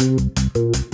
Música